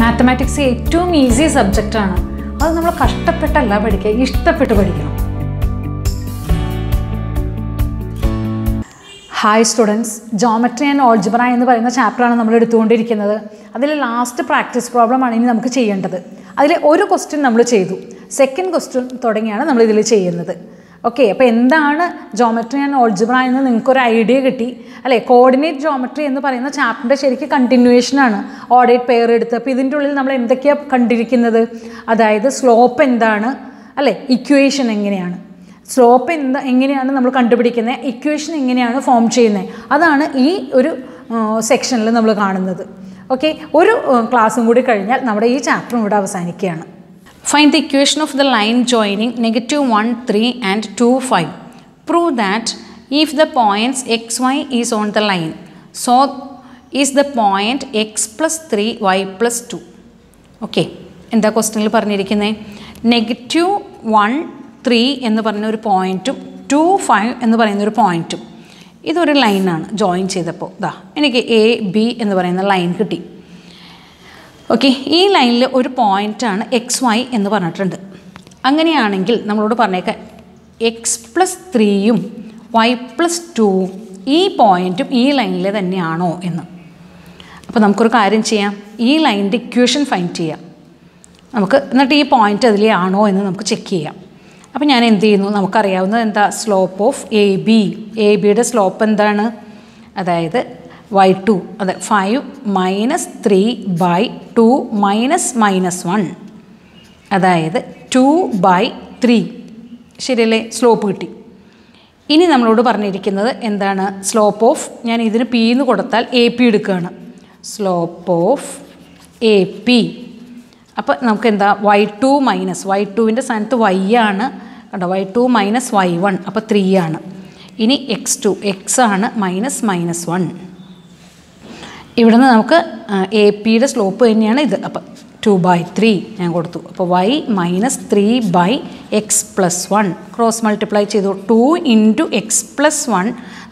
Mathematics ഏറ്റവും easy subject ആണ്. അത് നമ്മൾ കഷ്ടപ്പെട്ടല്ല പഠിക്കുക ഇഷ്ടപ്പെട്ട് പഠിക്കണം. Hi students geometry and algebra എന്ന് പറയുന്ന ചാപ്റ്ററാണ് നമ്മൾ എടുത്തുകൊണ്ടിരിക്കുന്നത്. അതിൽ ലാസ്റ്റ് പ്രാക്ടീസ് പ്രോബ്ലമാണ് ഇനി നമുക്ക് ചെയ്യേണ്ടത്. അതിൽ ഒരു ക്വസ്റ്റ്യൻ നമ്മൾ ചെയ്തു. സെക്കൻഡ് ക്വസ്റ്റ്യൻ തുടങ്ങിയാണ് നമ്മൾ ഇതിൽ ചെയ്യുന്നത്. ഓക്കെ അപ്പോൾ എന്താണ് ജോമെട്രി ആൻഡ് ഓൾജിബ്ര എന്ന് നിങ്ങൾക്കൊരു ഐഡിയ കിട്ടി. അല്ലേ? കോർഡിനേറ്റ് ജോമെട്രി എന്ന് പറയുന്ന ചാപ്റ്ററിന്റെ ശരിക്കും കണ്ടിന്യൂവേഷനാണ് ഓഡേറ്റ് പെയർ എടുത്ത്. അപ്പോൾ ഇതിന്റെ ഉള്ളിൽ നമ്മൾ എന്തൊക്കെയാണ് കണ്ടിരിക്കുന്നത്? അതായത് സ്ലോപ്പ് എന്താണ്? അല്ലേ? ഇക്വേഷൻ എങ്ങനെയാണ്? സ്ലോപ്പ് എന്താ എങ്ങനെയാണ് നമ്മൾ കണ്ടുപിടിക്കുന്നത് ഇക്വേഷൻ എങ്ങനെയാണ് ഫോം ചെയ്യുന്നത് അതാണ് ഈ ഒരു സെക്ഷനിൽ നമ്മൾ കാണുന്നത്. ഓക്കെ ഒരു ക്ലാസ്സും കൂടി കഴിഞ്ഞാൽ നമ്മുടെ ഈ ചാപ്റ്ററും ഇവിടെ അവസാനിക്കുകയാണ്. Find the equation of the line joining negative one three and two five prove that if the points x y is on the line so is the point x plus three y plus two okay എന്താ ക്വസ്റ്റനിൽ പറഞ്ഞിരിക്കുന്നത് negative one three എന്ന് പറയുന്ന ഒരു പോയിന്റും to five എന്ന് പറയുന്ന ഒരു പോയിന്റും ഇതൊരു ലൈനാണ് ജോയിൻ ചെയ്തപ്പോൾ ഇതാ എനിക്ക് എ ബി എന്ന് പറയുന്ന ലൈൻ കിട്ടി. ഓക്കെ ഈ ലൈനിൽ ഒരു പോയിന്റാണ് എക്സ് വൈ എന്ന് പറഞ്ഞിട്ടുണ്ട്. അങ്ങനെയാണെങ്കിൽ നമ്മളോട് പറഞ്ഞേക്കാം എക്സ് പ്ലസ് ത്രീയും വൈ പ്ലസ് ടൂവും ഈ പോയിന്റും ഈ ലൈനിൽ തന്നെയാണോ എന്ന്. അപ്പോൾ നമുക്കൊരു കാര്യം ചെയ്യാം. ഈ ലൈനിന്റെ ഇക്വേഷൻ ഫൈൻഡ് ചെയ്യാം. നമുക്ക് എന്നിട്ട് ഈ പോയിന്റ് അതിലേ ആണോ എന്ന് നമുക്ക് ചെക്ക് ചെയ്യാം. അപ്പോൾ ഞാൻ എന്ത് ചെയ്യുന്നു? നമുക്കറിയാവുന്നത് എന്താ? Slope of A B A ബിയുടെ സ്ലോപ്പ് എന്താണ്? അതായത് വൈ ടു അതെ five minus three by two minus minus one അതായത് ടു ബൈ ത്രീ ശരിയല്ലേ? സ്ലോപ്പ് കിട്ടി. ഇനി നമ്മളോട് പറഞ്ഞിരിക്കുന്നത് എന്താണ്? സ്ലോപ്പ് ഓഫ് ഞാൻ ഇതിന് പി എന്ന് കൊടുത്താൽ എ പി എടുക്കുകയാണ്. സ്ലോപ്പ് ഓഫ് എ പി അപ്പോൾ നമുക്ക് എന്താ വൈ ടു മൈനസ് വൈ ടുവിന്റെ സ്ഥാനത്ത് വൈ ആണ്. കണ്ടോ? Y two minus y one അപ്പോൾ ത്രീ ആണ്. ഇനി എക്സ് ടു എക്സ് ആണ് മൈനസ് മൈനസ് വൺ ഇവിടെ നിന്ന് നമുക്ക് എ പിയുടെ സ്ലോപ്പ് തന്നെയാണ് ഇത്. അപ്പം ടു ബൈ ത്രീ ഞാൻ കൊടുത്തു. അപ്പോൾ y minus three by x plus one cross multiply ചെയ്തു. Two into x plus one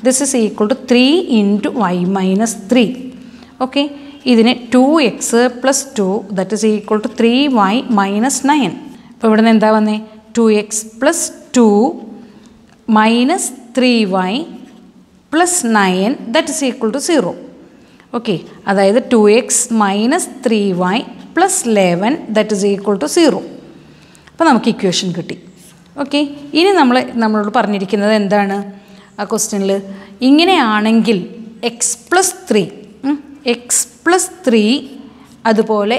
this is equal to three into y minus three okay ഇതിന് two x plus two that is equal to three y minus nine അപ്പോൾ ഇവിടെ നിന്ന് എന്താ വന്നേ? Two x plus two minus three y plus nine that is equal to zero okay അതായത് two x minus three y plus eleven that is equal to zero അപ്പോൾ നമുക്ക് equation കിട്ടി. Okay ഇനി നമ്മൾ നമ്മളോട് പറഞ്ഞിരിക്കുന്നത് എന്താണ്? ആ ക്വസ്റ്റ്യനിൽ ഇങ്ങനെയാണെങ്കിൽ x plus three x plus three അതുപോലെ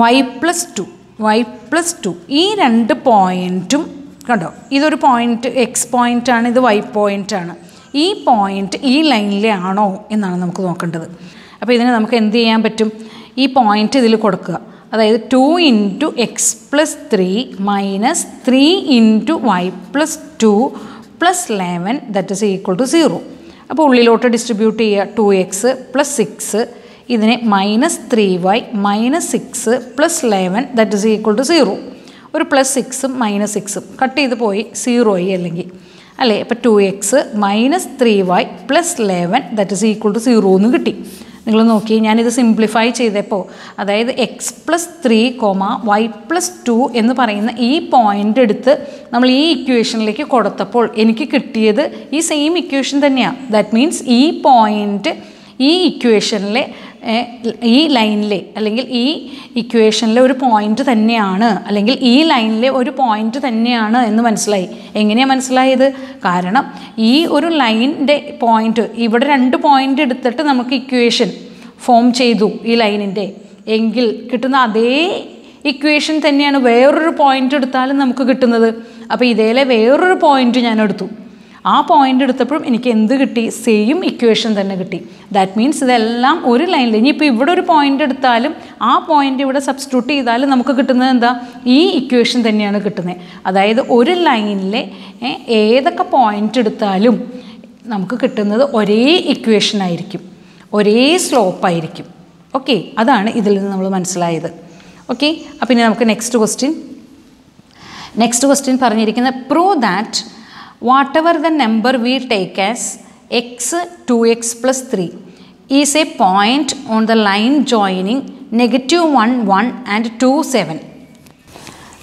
y plus two y plus two ഈ രണ്ട് പോയിന്റും കണ്ടോ? ഇതൊരു പോയിന്റ് എക്സ് പോയിന്റാണ് ഇത് വൈ പോയിന്റാണ് ഈ പോയിന്റ് ഈ ലൈനിലെ ആണോ എന്നാണ് നമുക്ക് നോക്കേണ്ടത്. അപ്പോൾ ഇതിന് നമുക്ക് എന്ത് ചെയ്യാൻ പറ്റും? ഈ പോയിന്റ് ഇതിൽ കൊടുക്കുക. അതായത് two into x plus three minus three into y plus two plus eleven that is equal to zero അപ്പോൾ ഉള്ളിലോട്ട് ഡിസ്ട്രിബ്യൂട്ട് ചെയ്യുക. ടു എക്സ് പ്ലസ് സിക്സ് ഇതിനെ minus three y minus six plus eleven that is equal to zero ഒരു plus സിക്സും minus സിക്സും cut ചെയ്ത് പോയി zero ആയി അല്ലെങ്കിൽ. അല്ലേ? അപ്പോൾ two x minus three y plus eleven that is equal to zero എന്ന് കിട്ടി. നിങ്ങൾ നോക്കി ഞാനിത് സിംപ്ലിഫൈ ചെയ്തപ്പോൾ അതായത് x plus three comma y plus two എന്ന് പറയുന്ന ഈ പോയിന്റ് എടുത്ത് നമ്മൾ ഈ ഇക്വേഷനിലേക്ക് കൊടുത്തപ്പോൾ എനിക്ക് കിട്ടിയത് ഈ സെയിം ഇക്വേഷൻ തന്നെയാണ് ദാറ്റ് മീൻസ് ഈ പോയിന്റ് ഈ ഇക്വേഷനിലെ ഈ ലൈനിലെ അല്ലെങ്കിൽ ഈ ഇക്വേഷനിലെ ഒരു പോയിന്റ് തന്നെയാണ്. അല്ലെങ്കിൽ ഈ ലൈനിലെ ഒരു പോയിന്റ് തന്നെയാണ് എന്ന് മനസ്സിലായി. എങ്ങനെയാണ് മനസ്സിലായത്? കാരണം ഈ ഒരു ലൈനിന്റെ പോയിന്റ് ഇവിടെ രണ്ട് പോയിന്റ് എടുത്തിട്ട് നമുക്ക് ഇക്വേഷൻ ഫോം ചെയ്തു ഈ ലൈനിന്റെ. എങ്കിൽ കിട്ടുന്ന അതേ ഇക്വേഷൻ തന്നെയാണ് വേറൊരു പോയിന്റ് എടുത്താലും നമുക്ക് കിട്ടുന്നത്. അപ്പോൾ ഇതേലെ വേറൊരു പോയിന്റ് ഞാൻ എടുത്തു. ആ പോയിന്റ് എടുത്തപ്പോഴും എനിക്ക് എന്ത് കിട്ടി? സെയിം ഇക്വേഷൻ തന്നെ കിട്ടി. ദാറ്റ് മീൻസ് ഇതെല്ലാം ഒരു ലൈനിൽ ഇനിയിപ്പോൾ ഇവിടെ ഒരു പോയിന്റ് എടുത്താലും ആ പോയിന്റ് ഇവിടെ സബ്സ്റ്റിറ്റ്യൂട്ട് ചെയ്താലും നമുക്ക് കിട്ടുന്നത് എന്താ? ഈ ഇക്വേഷൻ തന്നെയാണ് കിട്ടുന്നത്. അതായത് ഒരു ലൈനിലെ ഏതൊക്കെ പോയിന്റ് എടുത്താലും നമുക്ക് കിട്ടുന്നത് ഒരേ ഇക്വേഷൻ ആയിരിക്കും. ഒരേ സ്ലോപ്പ് ആയിരിക്കും. ഓക്കെ അതാണ് ഇതിൽ നിന്ന് നമ്മൾ മനസ്സിലായത്. ഓക്കെ അപ്പം ഇനി നമുക്ക് നെക്സ്റ്റ് ക്വസ്റ്റ്യൻ നെക്സ്റ്റ് ക്വസ്റ്റ്യൻ പറഞ്ഞിരിക്കുന്നത് prove that the number we take as x two x plus three is a point on the line joining negative one one and two seven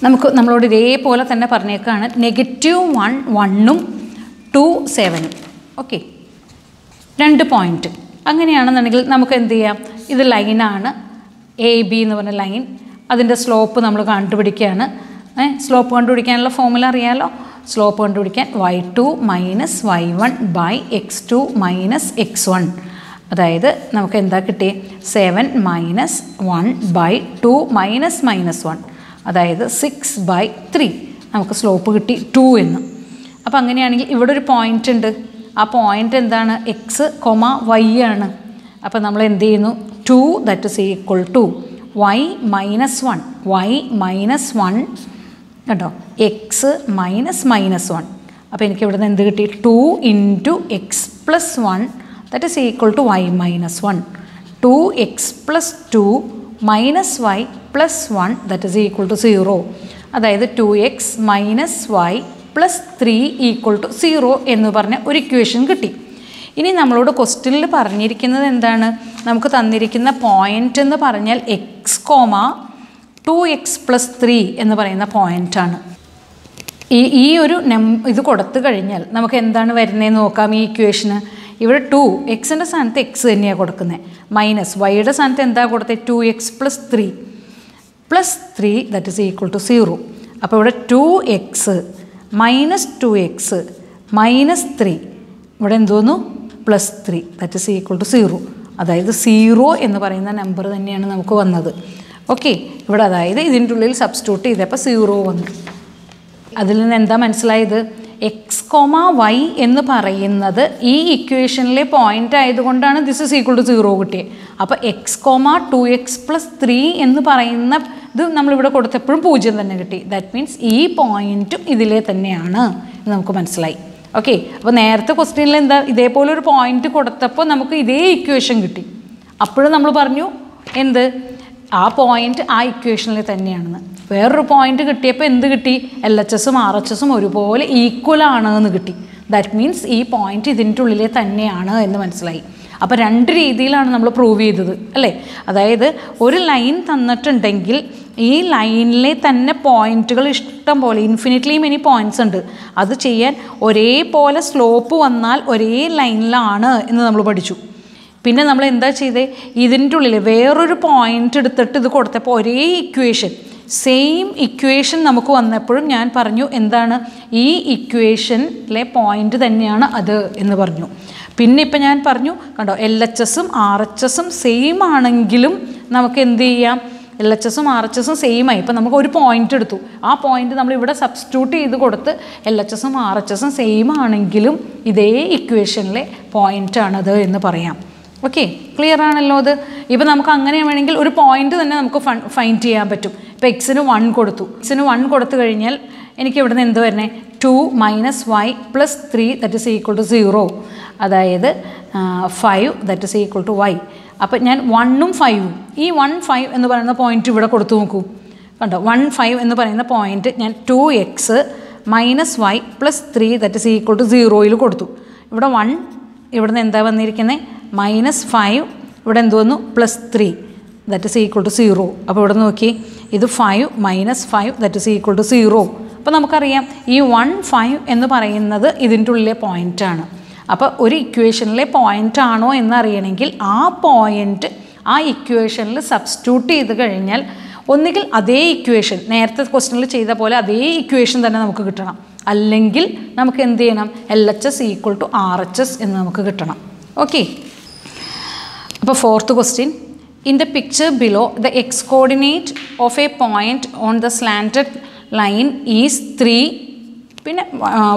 നമുക്ക് നമ്മളോട് ഇതേപോലെ തന്നെ പറഞ്ഞേക്കാണ്. നെഗറ്റീവ് വൺ വണ്ണും two സെവനും okay രണ്ട് point അങ്ങനെയാണെന്നുണ്ടെങ്കിൽ നമുക്ക് എന്ത് ചെയ്യാം? ഇത് ലൈനാണ് എ ബി എന്ന് പറഞ്ഞ ലൈൻ അതിന്റെ സ്ലോപ്പ് നമ്മൾ കണ്ടുപിടിക്കുകയാണ്. സ്ലോപ്പ് കണ്ടുപിടിക്കാനുള്ള ഫോമുല അറിയാലോ? സ്ലോപ്പ് കണ്ടുപിടിക്കാൻ y two minus y one by x two minus x one അതായത് നമുക്ക് എന്താ കിട്ടി seven minus one by two minus minus one അതായത് സിക്സ് ബൈ ത്രീ നമുക്ക് സ്ലോപ്പ് കിട്ടി ടു എന്ന്. അപ്പോൾ അങ്ങനെയാണെങ്കിൽ ഇവിടെ ഒരു പോയിന്റ് ഉണ്ട്. ആ പോയിന്റ് എന്താണ്? എക്സ് കൊമ വൈ ആണ്. അപ്പോൾ നമ്മൾ എന്ത് ചെയ്യുന്നു? Two that is equal to y minus one y minus one കേട്ടോ എക്സ് മൈനസ് മൈനസ് വൺ അപ്പോൾ എനിക്ക് ഇവിടുന്ന് എന്ത് കിട്ടി? Two into x plus one that is equal to y minus one two x plus two minus y plus one that is equal to zero അതായത് two x minus y plus three equal to zero എന്ന് പറഞ്ഞ ഒരു equation കിട്ടി. ഇനി നമ്മളോട് ക്വസ്റ്റ്യനിൽ പറഞ്ഞിരിക്കുന്നത് എന്താണ്? നമുക്ക് തന്നിരിക്കുന്ന പോയിന്റ് എന്ന് പറഞ്ഞാൽ x comma two x plus three എന്ന് പറയുന്ന പോയിന്റാണ് ഈ ഈ ഒരു നം ഇത് കൊടുത്തു കഴിഞ്ഞാൽ നമുക്ക് എന്താണ് വരുന്നതെന്ന് നോക്കാം ഈ ഇക്വേഷന് ഇവിടെ ടു എക്സിന്റെ സ്ഥാനത്ത് എക്സ് തന്നെയാണ് കൊടുക്കുന്നത് മൈനസ് വൈയുടെ സ്ഥാനത്ത് എന്താ കൊടുത്തത് two x plus three plus three that is equal to zero അപ്പോൾ ഇവിടെ two x minus two x minus three ഇവിടെ എന്തോന്നു plus three that is equal to zero അതായത് സീറോ എന്ന് പറയുന്ന നമ്പർ തന്നെയാണ് നമുക്ക് വന്നത്. ഓക്കെ ഇവിടെ അതായത് ഇതിന്റെ ഉള്ളിൽ സബ്സ്റ്റിറ്റ്യൂട്ട് ചെയ്തപ്പോൾ സീറോ വന്നു. അതിൽ നിന്ന് എന്താ മനസ്സിലായത്? എക്സ് കോമ വൈ എന്ന് പറയുന്നത് ഈ ഇക്വേഷനിലെ പോയിന്റ് ആയതുകൊണ്ടാണ് this is equal to zero കിട്ടിയത് അപ്പോൾ x comma two x plus three എന്ന് പറയുന്ന ഇത് നമ്മളിവിടെ കൊടുത്തപ്പോഴും പൂജ്യം തന്നെ കിട്ടി. ദാറ്റ് മീൻസ് ഈ പോയിന്റും ഇതിലെ തന്നെയാണ്. എന്ന് നമുക്ക് മനസ്സിലായി. ഓക്കെ അപ്പോൾ നേരത്തെ ക്വസ്റ്റ്യനിൽ എന്താ? ഇതേപോലെ ഒരു പോയിന്റ് കൊടുത്തപ്പോൾ നമുക്ക് ഇതേ ഇക്വേഷൻ കിട്ടി. അപ്പോഴും നമ്മൾ പറഞ്ഞു എന്ത്? ആ പോയിന്റ് ആ ഇക്വേഷനിൽ തന്നെയാണെന്ന്. വേറൊരു പോയിന്റ് കിട്ടിയപ്പോൾ എന്ത് കിട്ടി? എൽ എച്ച് എസും ആർ എച്ച് എസും ഒരുപോലെ ഈക്വൽ ആണ് എന്ന് കിട്ടി. ദാറ്റ് മീൻസ് ഈ പോയിന്റ് ഇതിന്റെ ഉള്ളിലെ തന്നെയാണ് എന്ന് മനസ്സിലായി. അപ്പോൾ രണ്ട് രീതിയിലാണ് നമ്മൾ പ്രൂവ് ചെയ്തത് അല്ലേ? അതായത് ഒരു ലൈൻ തന്നിട്ടുണ്ടെങ്കിൽ ഈ ലൈനിലെ തന്നെ പോയിന്റുകൾ ഇഷ്ടം പോലെ ഇൻഫിനിറ്റ്ലി മെനി പോയിന്റ്സ് ഉണ്ട്. അത് ചെയ്യാൻ ഒരേപോലെ സ്ലോപ്പ് വന്നാൽ ഒരേ ലൈനിലാണ് എന്ന് നമ്മൾ പഠിച്ചു. പിന്നെ നമ്മൾ എന്താ ചെയ്തേ? ഇതിന്റെ ഉള്ളിൽ വേറൊരു പോയിന്റ് എടുത്തിട്ട് ഇത് കൊടുത്തപ്പോൾ ഒരേ ഇക്വേഷൻ സെയിം ഇക്വേഷൻ നമുക്ക് വന്നപ്പോഴും ഞാൻ പറഞ്ഞു എന്താണ്? ഈ ഇക്വേഷനിലെ പോയിന്റ് തന്നെയാണ് അത് എന്ന് പറഞ്ഞു. പിന്നെ ഇപ്പം ഞാൻ പറഞ്ഞു കണ്ടോ എൽ എച്ച് എസും ആർ എച്ച് എസും സെയിം ആണെങ്കിലും നമുക്ക് എന്ത് ചെയ്യാം? എൽ എച്ച് എസും ആർ എച്ച് എസും സെയിം ആയി. ഇപ്പം നമുക്ക് ഒരു പോയിന്റ് എടുത്തു. ആ പോയിന്റ് നമ്മൾ ഇവിടെ സബ്സ്റ്റിറ്റ്യൂട്ട് ചെയ്ത് കൊടുത്ത് എൽ എച്ച് എസും ആർ എച്ച് എസും സെയിം ആണെങ്കിലും ഇതേ ഇക്വേഷനിലെ പോയിന്റാണത് എന്ന് പറയാം. ഓക്കെ ക്ലിയർ ആണല്ലോ അത്? ഇപ്പം നമുക്ക് അങ്ങനെ വേണമെങ്കിൽ ഒരു പോയിന്റ് തന്നെ നമുക്ക് ഫൈൻഡ് ചെയ്യാൻ പറ്റും. ഇപ്പോൾ എക്സിന് വൺ കൊടുത്തു. എക്സിന് വൺ കൊടുത്തു കഴിഞ്ഞാൽ എനിക്ക് ഇവിടുന്ന് എന്ത് വരണേ? Two minus y plus three that is equal to zero അതായത് five that is equal to y അപ്പം ഞാൻ വണ്ണും ഫൈവും ഈ വൺ ഫൈവ് എന്ന് പറയുന്ന പോയിന്റ് ഇവിടെ കൊടുത്തു നോക്കൂ. കണ്ടോ? വൺ ഫൈവ് എന്ന് പറയുന്ന പോയിന്റ് ഞാൻ two x minus y plus three that is equal to സീറോയിൽ കൊടുത്തു. ഇവിടെ വൺ ഇവിടുന്ന് എന്താ വന്നിരിക്കുന്നത് മൈനസ് ഫൈവ് ഇവിടെ എന്ത് വന്നു? Plus three that is equal to zero അപ്പോൾ ഇവിടെ നോക്കി. ഇത് five minus five that is equal to zero അപ്പോൾ നമുക്കറിയാം ഈ വൺ ഫൈവ് എന്ന് പറയുന്നത് ഇതിന്റെ ഉള്ളിലെ പോയിന്റാണ് അപ്പോൾ ഒരു ഇക്വേഷനിലെ പോയിന്റ് ആണോ എന്നറിയണമെങ്കിൽ ആ പോയിന്റ് ആ ഇക്വേഷനിൽ സബ്സ്റ്റിറ്റ്യൂട്ട് ചെയ്ത് കഴിഞ്ഞാൽ ഒന്നുകിൽ അതേ ഇക്വേഷൻ നേരത്തെ ക്വസ്റ്റനിൽ ചെയ്ത പോലെ അതേ ഇക്വേഷൻ തന്നെ നമുക്ക് കിട്ടണം. അല്ലെങ്കിൽ നമുക്ക് എന്ത് ചെയ്യണം? L H S equal to R H S എന്ന് നമുക്ക് കിട്ടണം. ഓക്കെ അപ്പോൾ fourth question in the picture below the x coordinate of a point on the slanted line is three പിന്നെ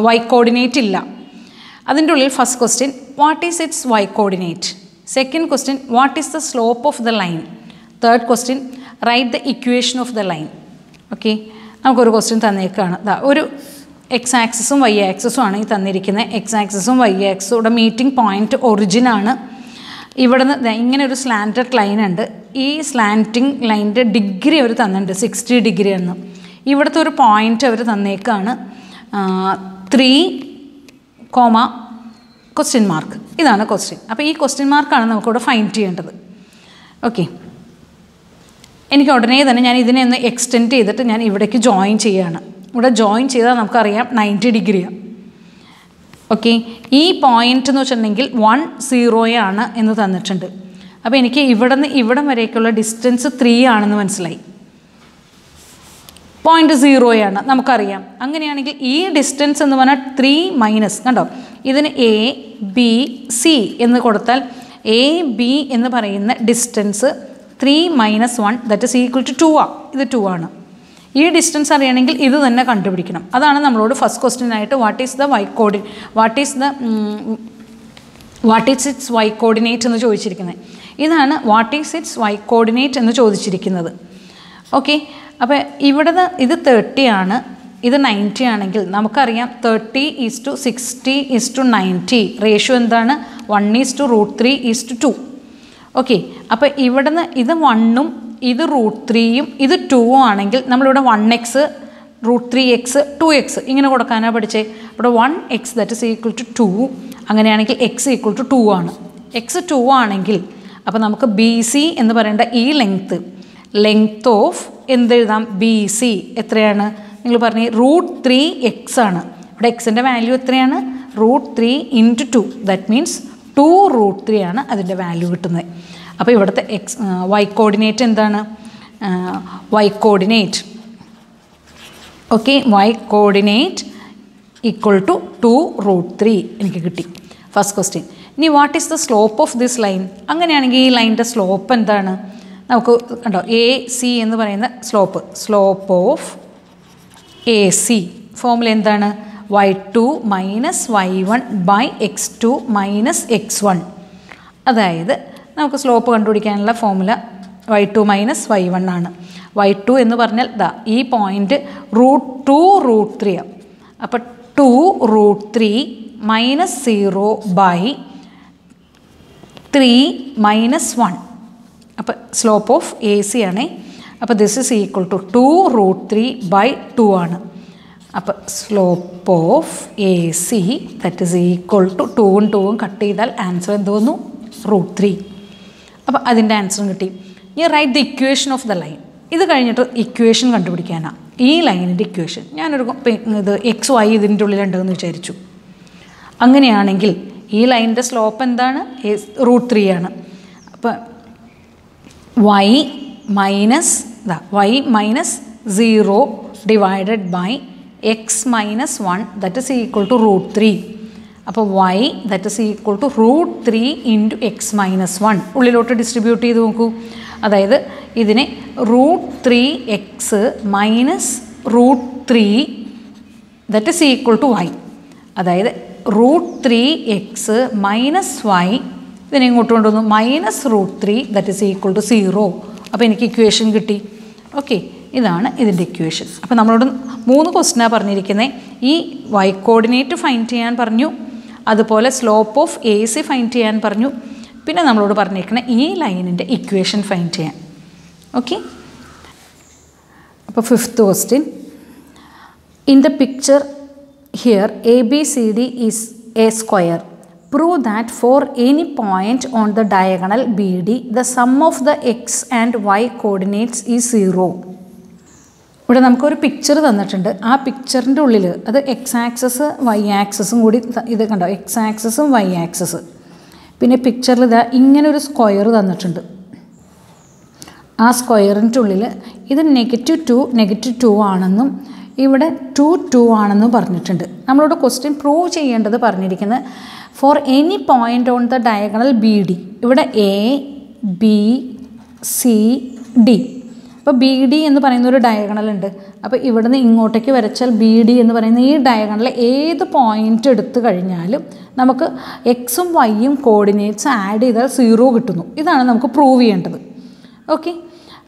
വൈ കോർഡിനേറ്റ് ഇല്ല. അതിന്റെ ഉള്ളിൽ first question what is its y coordinate second question what is the slope of the line third question write the equation of the line okay നമുക്കൊരു question തന്നേക്കാണ്. ഒരു X ആക്സസും Y ആക്സസും ആണ് ഈ തന്നിരിക്കുന്നത് എക്സ് ആക്സസും വൈ ആക്സസും മീറ്റിംഗ് പോയിന്റ് ഒറിജിനാണ് ഇവിടെ നിന്ന് ഇങ്ങനെ ഒരു സ്ലാന്റഡ് ലൈൻ ഉണ്ട്. ഈ സ്ലാന്റിംഗ് ലൈനിന്റെ ഡിഗ്രി അവർ തന്നിട്ടുണ്ട്. സിക്സ്റ്റി ഡിഗ്രി എന്ന്. ഇവിടുത്തെ ഒരു പോയിന്റ് അവർ തന്നേക്കാണ്. ത്രീ കോമ ക്വസ്റ്റ്യൻ മാർക്ക് ഇതാണ് ക്വസ്റ്റ്യൻ അപ്പോൾ ഈ ക്വസ്റ്റ്യൻ മാർക്കാണ് നമുക്കിവിടെ ഫൈൻഡ് ചെയ്യേണ്ടത്. ഓക്കെ എനിക്ക് ഉടനെ തന്നെ ഞാൻ ഇതിനെ ഒന്ന് എക്സ്റ്റെൻഡ് ചെയ്തിട്ട് ഞാൻ ഇവിടേക്ക് ജോയിൻ ചെയ്യുകയാണ് ഇവിടെ ജോയിൻ ചെയ്താൽ നമുക്കറിയാം നയന്റി ഡിഗ്രിയാണ് ഓക്കെ ഈ പോയിന്റ് എന്ന് വെച്ചിട്ടുണ്ടെങ്കിൽ വൺ സീറോയാണ് എന്ന് തന്നിട്ടുണ്ട്. അപ്പോൾ എനിക്ക് ഇവിടെ നിന്ന് ഇവിടം വരേക്കുള്ള ഡിസ്റ്റൻസ് ത്രീ ആണെന്ന് മനസ്സിലായി. പോയിന്റ് സീറോയാണ് നമുക്കറിയാം. അങ്ങനെയാണെങ്കിൽ ഈ ഡിസ്റ്റൻസ് എന്ന് പറഞ്ഞാൽ ത്രീ മൈനസ് കണ്ടോ? ഇതിന് എ ബി സി എന്ന് കൊടുത്താൽ എ ബി എന്ന് പറയുന്ന distance three minus one that is equal to two ആ. ഇത് ടു ആണ്. ഈ ഡിസ്റ്റൻസ് അറിയണമെങ്കിൽ ഇത് തന്നെ കണ്ടുപിടിക്കണം. അതാണ് നമ്മളോട് ഫസ്റ്റ് ക്വസ്റ്റ്യൻ ആയിട്ട് what is the y Cody what is the what is its y coordinate എന്ന് ചോദിച്ചിരിക്കുന്നത്. ഇതാണ് what is its y coordinate എന്ന് ചോദിച്ചിരിക്കുന്നത്. ഓക്കെ അപ്പോൾ ഇവിടെ ഇത് തേർട്ടി ആണ്. ഇത് നയന്റി ആണെങ്കിൽ നമുക്കറിയാം thirty is to sixty is to ninety ratio എന്താണ്? One is to root three is to two okay അപ്പോൾ ഇവിടുന്ന് ഇത് വണ്ണും ഇത് റൂട്ട് ത്രീയും ഇത് ടൂവും ആണെങ്കിൽ നമ്മളിവിടെ one x root three x two x ഇങ്ങനെ കൊടുക്കാനാണ് പഠിച്ചേ. ഇവിടെ one x that is equal to two അങ്ങനെയാണെങ്കിൽ എക്സ് ഈക്വൽ ടു ടു ആണ്. എക്സ് ടു ആണെങ്കിൽ അപ്പോൾ നമുക്ക് ബി സി എന്ന് പറയേണ്ട ഈ ലെങ്ത്ത് ലെങ്ത് ഓഫ് എന്തെഴുതാം? ബി സി എത്രയാണ്? നിങ്ങൾ പറഞ്ഞ റൂട്ട് ത്രീ എക്സ് ആണ്. ഇവിടെ എക്സിന്റെ വാല്യൂ എത്രയാണ്? Root three into two that means two root three ആണ് അതിന്റെ വാല്യൂ കിട്ടുന്നത്. അപ്പോൾ ഇവിടുത്തെ എക്സ് വൈ കോർഡിനേറ്റ് എന്താണ്? Y coordinate okay y coordinate equal to two root three എനിക്ക് കിട്ടി. ഫസ്റ്റ് ക്വസ്റ്റ്യൻ ഇനി what is the slope of this line അങ്ങനെയാണെങ്കിൽ ഈ ലൈനിന്റെ സ്ലോപ്പ് എന്താണ്? നമുക്ക് കണ്ടോ എ സി എന്ന് പറയുന്ന slope slope of A C formula എന്താണ്? Y two minus y one by x two minus x one അതായത് നമുക്ക് സ്ലോപ്പ് കണ്ടുപിടിക്കാനുള്ള formula y two minus y one ആണ്. വൈ ടു എന്ന് പറഞ്ഞാൽ ദാ ഈ point root two root three ആണ് അപ്പോൾ two root three minus zero by three minus one അപ്പോൾ സ്ലോപ്പ് ഓഫ് എ സി ആണേ. അപ്പോൾ this is equal to two root three by two ആണ്. അപ്പോൾ slope of A C that is equal to ടൂവും ടൂവും cut ചെയ്താൽ answer എന്ത് വന്നു? റൂട്ട് ത്രീ അപ്പോൾ അതിന്റെ ആൻസറും കിട്ടി. ഈ write the equation of the line ഇത് കഴിഞ്ഞിട്ട് ഇക്വേഷൻ കണ്ടുപിടിക്കാനാണ് ഈ ലൈനിന്റെ ഇക്വേഷൻ ഞാനൊരു ഇത് എക്സ് വൈ ഇതിന്റെ ഉള്ളിലുണ്ടെന്ന് വിചാരിച്ചു. അങ്ങനെയാണെങ്കിൽ ഈ ലൈനിന്റെ സ്ലോപ്പ് എന്താണ്? റൂട്ട് ത്രീ ആണ്. അപ്പോൾ വൈ മൈനസ് ഇതാ y minus zero divided by x minus one that is equal to root three അപ്പോൾ y that is equal to root three into x minus one ഉള്ളിലോട്ട് ഡിസ്ട്രിബ്യൂട്ട് ചെയ്ത് നോക്കൂ. അതായത് ഇതിനെ root three x minus root three that is equal to y അതായത് root three x minus y ഇതിനെ ഇങ്ങോട്ട് കൊണ്ടുവന്നു. Minus root three that is equal to zero അപ്പോൾ എനിക്ക് ഇക്വേഷൻ കിട്ടി. ഓക്കെ ഇതാണ് ഇതിന്റെ ഇക്വേഷൻ അപ്പോൾ നമ്മളോട് മൂന്ന് ക്വസ്റ്റനാണ് പറഞ്ഞിരിക്കുന്നത് ഈ വൈ കോർഡിനേറ്റ് ഫൈൻഡ് ചെയ്യാൻ പറഞ്ഞു. അതുപോലെ slope of A C find ചെയ്യാൻ പറഞ്ഞു. പിന്നെ നമ്മളോട് പറഞ്ഞേക്കണ ഈ ലൈനിന്റെ ഇക്വേഷൻ ഫൈൻഡ് ചെയ്യാൻ. ഓക്കെ അപ്പോൾ fifth question in the picture here A B C D is a square prove that for any point on the diagonal B D the sum of the x and y coordinates ഈ zero ഇവിടെ നമുക്കൊരു picture തന്നിട്ടുണ്ട്. ആ പിക്ചറിന്റെ ഉള്ളിൽ അത് X access Y ആക്സസും കൂടി ഇത് കണ്ടോ? എക്സ് ആക്സസും വൈ ആക്സസ് പിന്നെ പിക്ചറിൽ ഇതാ ഇങ്ങനെ ഒരു സ്ക്വയർ തന്നിട്ടുണ്ട്. ആ സ്ക്വയറിന്റെ ഉള്ളിൽ ഇത് നെഗറ്റീവ് ടു നെഗറ്റീവ് ടു ആണെന്നും ഇവിടെ ടു ടു ആണെന്നും പറഞ്ഞിട്ടുണ്ട്. നമ്മളോട് ക്വസ്റ്റ്യൻ പ്രൂവ് ചെയ്യേണ്ടത് പറഞ്ഞിരിക്കുന്നത് for any point on the diagonal B D ഇവിടെ എ ബി സി ഡി അപ്പോൾ ബി ഡി എന്ന് പറയുന്ന ഒരു ഡയഗണൽ ഉണ്ട്. അപ്പോൾ ഇവിടുന്ന് ഇങ്ങോട്ടേക്ക് വരച്ചാൽ ബി ഡി എന്ന് പറയുന്ന ഈ ഡയഗണലിൽ ഏത് പോയിന്റ് എടുത്തു കഴിഞ്ഞാലും നമുക്ക് എക്സും വൈയും കോർഡിനേറ്റ്സ് ആഡ് ചെയ്താൽ സീറോ കിട്ടുന്നു. ഇതാണ് നമുക്ക് പ്രൂവ് ചെയ്യേണ്ടത്. ഓക്കെ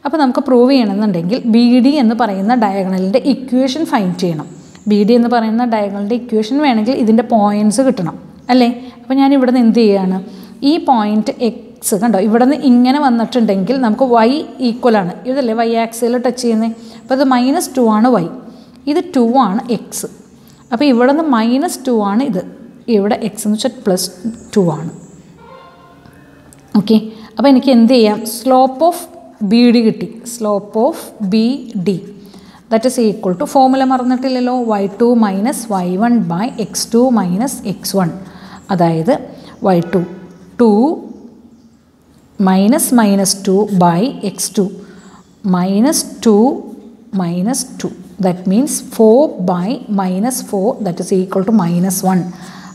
അപ്പോൾ നമുക്ക് പ്രൂവ് ചെയ്യണമെന്നുണ്ടെങ്കിൽ ബി ഡി എന്ന് പറയുന്ന ഡയഗണലിന്റെ ഇക്വേഷൻ ഫൈൻഡ് ചെയ്യണം. ബി ഡി എന്ന് പറയുന്ന ഡയഗണലിന്റെ ഇക്വേഷൻ വേണമെങ്കിൽ ഇതിന്റെ പോയിന്റ്സ് കിട്ടണം. അല്ലേ? അപ്പോൾ ഞാൻ ഇവിടുന്ന് എന്ത് ചെയ്യുകയാണ് ഈ പോയിന്റ് എക്സ് കണ്ടോ? ഇവിടെ നിന്ന് ഇങ്ങനെ വന്നിട്ടുണ്ടെങ്കിൽ നമുക്ക് വൈ ഈക്വൽ ആണ്. ഇതല്ലേ വൈ ആക്സിൽ ടച്ച് ചെയ്യുന്നത് അപ്പോൾ ഇത് മൈനസ് ടു ആണ് വൈ ഇത് ടു ആണ് എക്സ് അപ്പോൾ ഇവിടെ നിന്ന് മൈനസ് ടു ആണ് ഇത്. ഇവിടെ എക്സ് എന്ന് വെച്ചാൽ പ്ലസ് ടു ആണ്. ഓക്കെ അപ്പോൾ എനിക്ക് എന്ത് ചെയ്യാം? സ്ലോപ്പ് ഓഫ് ബി ഡി കിട്ടി. Slope of B D that is equal to formula മറന്നിട്ടില്ലല്ലോ. Y two minus y one by x two minus x one അതായത് y two two minus minus two by x two minus two minus two that means four by minus four that is equal to minus one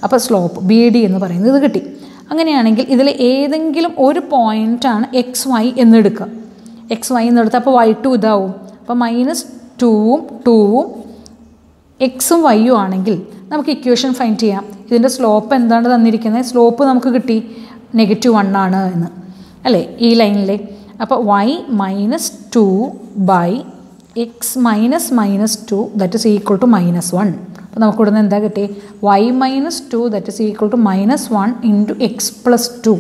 അപ്പോൾ slope B D എന്ന് പറയുന്നത് ഇത് കിട്ടി. അങ്ങനെയാണെങ്കിൽ ഇതിൽ ഏതെങ്കിലും ഒരു പോയിന്റാണ് എക്സ് വൈ എന്നെടുക്കുക എക്സ് വൈ എന്നെടുത്ത് അപ്പോൾ വൈ ടു ഇതാവും. അപ്പോൾ മൈനസ് ടൂവും ടൂവും എക്സും വൈയും ആണെങ്കിൽ നമുക്ക് ഇക്വേഷൻ ഫൈൻഡ് ചെയ്യാം. ഇതിന്റെ സ്ലോപ്പ് എന്താണ് തന്നിരിക്കുന്നത്? സ്ലോപ്പ് നമുക്ക് കിട്ടി. നെഗറ്റീവ് വൺ ആണ് എന്ന്. അല്ലേ? ഈ ലൈനിലെ. അപ്പോൾ y minus two by x minus minus two that is equal to minus one അപ്പോൾ നമുക്ക് ഇവിടുന്ന് എന്താ കിട്ടി y minus two that is equal to minus one into x plus two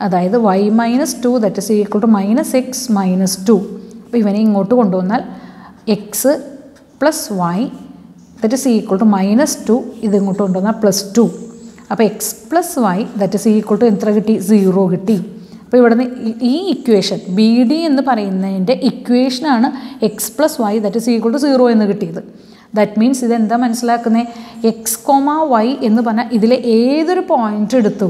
അതായത് y minus two that is equal to minus x minus two അപ്പോൾ ഇവനെ ഇങ്ങോട്ട് കൊണ്ടുവന്നാൽ x plus y that is equal to minus two ഇത് ഇങ്ങോട്ട് കൊണ്ടുവന്നാൽ plus two അപ്പോൾ x plus y that is equal to എത്ര കിട്ടി? സീറോ കിട്ടി. അപ്പോൾ ഇവിടുന്ന് ഈ ഇക്വേഷൻ ബി ഡി എന്ന് പറയുന്നതിന്റെ ഇക്വേഷനാണ് x plus y that is equal to zero എന്ന് കിട്ടിയത്. ദാറ്റ് മീൻസ് ഇതെന്താ മനസ്സിലാക്കുന്നത് എക്സ് കോമ വൈ എന്ന് പറഞ്ഞാൽ ഇതിലെ ഏതൊരു പോയിന്റ് എടുത്തു?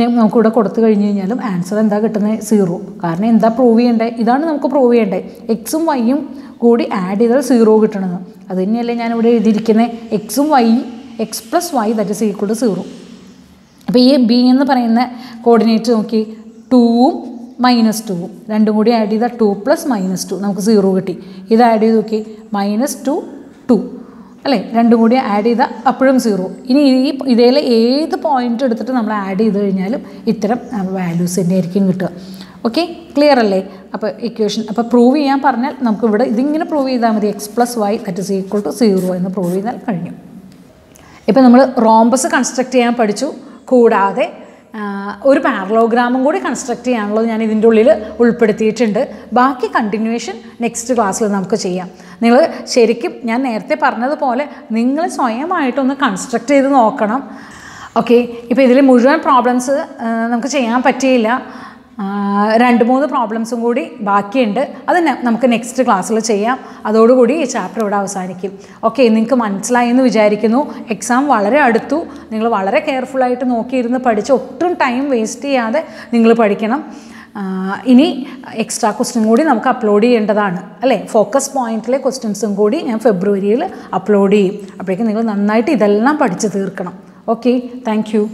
നമുക്കിവിടെ കൊടുത്തു കഴിഞ്ഞ് കഴിഞ്ഞാലും ആൻസർ എന്താ കിട്ടുന്നത് സീറോ കാരണം എന്താ പ്രൂവ് ചെയ്യേണ്ടത് ഇതാണ് നമുക്ക് പ്രൂവ് ചെയ്യേണ്ടത് എക്സും വൈയും കൂടി ആഡ് ചെയ്താൽ സീറോ കിട്ടണമെന്ന് അത് തന്നെയല്ലേ ഞാനിവിടെ എഴുതിയിരിക്കുന്നത് എക്സും y x plus y that is equal to zero അപ്പോൾ ഈ ബി എന്ന് പറയുന്ന കോർഡിനേറ്റ് നോക്കി. ടൂവും മൈനസ് ടൂവും രണ്ടും കൂടി ആഡ് ചെയ്താൽ ടു പ്ലസ് മൈനസ് ടു നമുക്ക് സീറോ കിട്ടി. ഇത് ആഡ് ചെയ്ത് നോക്കി മൈനസ് ടു ടു അല്ലേ? രണ്ടും കൂടി ആഡ് ചെയ്താൽ അപ്പോഴും സീറോ ഇനി ഈ ഇതേലെ ഏത് പോയിന്റ് എടുത്തിട്ട് നമ്മൾ ആഡ് ചെയ്ത് കഴിഞ്ഞാലും ഇത്തരം വാല്യൂസ് തന്നെ ആയിരിക്കും കിട്ടുക. ഓക്കെ ക്ലിയർ അല്ലേ? അപ്പോൾ ഇക്വേഷൻ അപ്പോൾ പ്രൂവ് ചെയ്യാൻ പറഞ്ഞാൽ നമുക്ക് ഇവിടെ ഇതിങ്ങനെ പ്രൂവ് ചെയ്താൽ മതി. X plus y that is equal to zero എന്ന് പ്രൂവ് ചെയ്താൽ കഴിഞ്ഞു. ഇപ്പം നമ്മൾ റോംബസ് കൺസ്ട്രക്റ്റ് ചെയ്യാൻ പഠിച്ചു. കൂടാതെ ഒരു പാരലോഗ്രാമും കൂടി കൺസ്ട്രക്റ്റ് ചെയ്യാനുള്ളത് ഞാൻ ഇതിന്റെ ഉള്ളിൽ ഉൾപ്പെടുത്തിയിട്ടുണ്ട്. ബാക്കി കണ്ടിന്യൂവേഷൻ നെക്സ്റ്റ് ക്ലാസ്സിൽ നമുക്ക് ചെയ്യാം. നിങ്ങൾ ശരിക്കും ഞാൻ നേരത്തെ പറഞ്ഞതുപോലെ നിങ്ങൾ സ്വയമായിട്ടൊന്ന് കൺസ്ട്രക്റ്റ് ചെയ്ത് നോക്കണം. ഓക്കെ ഇപ്പോൾ ഇതിൽ മുഴുവൻ പ്രോബ്ലംസ് നമുക്ക് ചെയ്യാൻ പറ്റിയില്ല. രണ്ട് മൂന്ന് പ്രോബ്ലംസും കൂടി ബാക്കിയുണ്ട്. അത് നമുക്ക് നെക്സ്റ്റ് ക്ലാസ്സിൽ ചെയ്യാം. അതോടുകൂടി ഈ ചാപ്റ്റർ ഇവിടെ അവസാനിക്കും. ഓക്കെ നിങ്ങൾക്ക് മനസ്സിലായി എന്ന് വിചാരിക്കുന്നു. എക്സാം വളരെ അടുത്തു. നിങ്ങൾ വളരെ കെയർഫുള്ളായിട്ട് നോക്കിയിരുന്ന് പഠിച്ച് ഒട്ടും ടൈം വേസ്റ്റ് ചെയ്യാതെ നിങ്ങൾ പഠിക്കണം. ഇനി എക്സ്ട്രാ ക്വസ്റ്റ്യൻ കൂടി നമുക്ക് അപ്ലോഡ് ചെയ്യേണ്ടതാണ്. അല്ലേ? ഫോക്കസ് പോയിന്റിലെ ക്വസ്റ്റ്യൻസും കൂടി ഞാൻ ഫെബ്രുവരിയിൽ അപ്ലോഡ് ചെയ്യും. അപ്പോഴേക്കും നിങ്ങൾ നന്നായിട്ട് ഇതെല്ലാം പഠിച്ച് തീർക്കണം. Okay thank